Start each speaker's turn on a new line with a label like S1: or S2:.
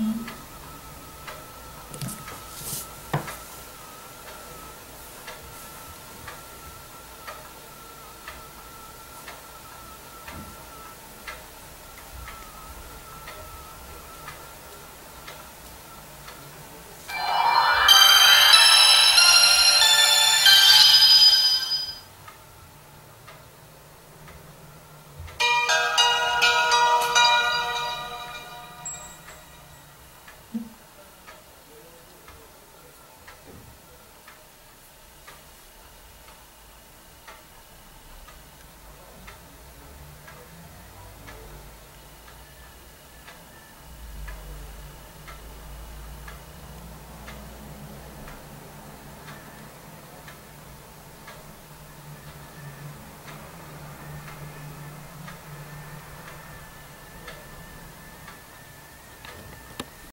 S1: Mm.